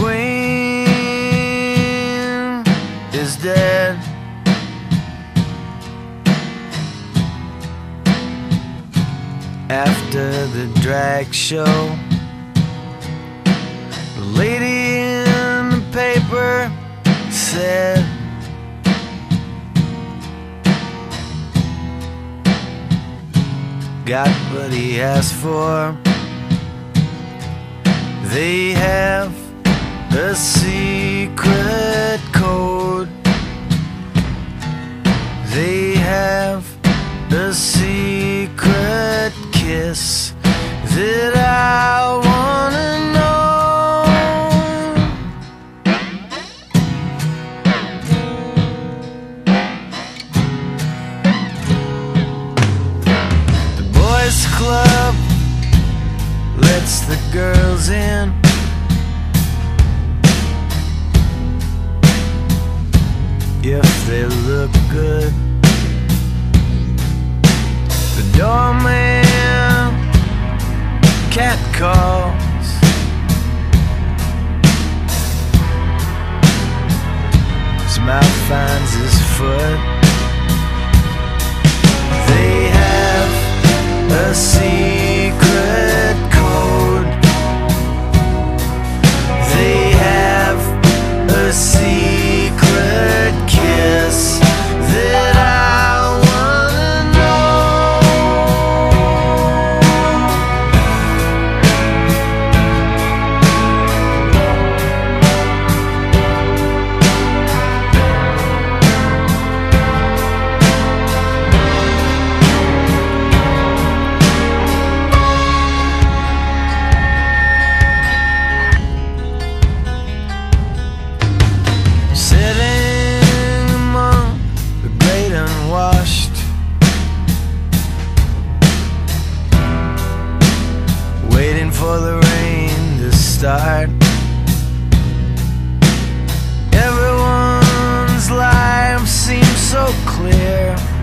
queen is dead. After the drag show, the lady in the paper said, Got what he asked for. They have a secret code. They have a secret kiss that I wanna know. The boys club lets the girls in. if they look good. The doorman cat calls. mouth finds his foot. They have a scene. so clear.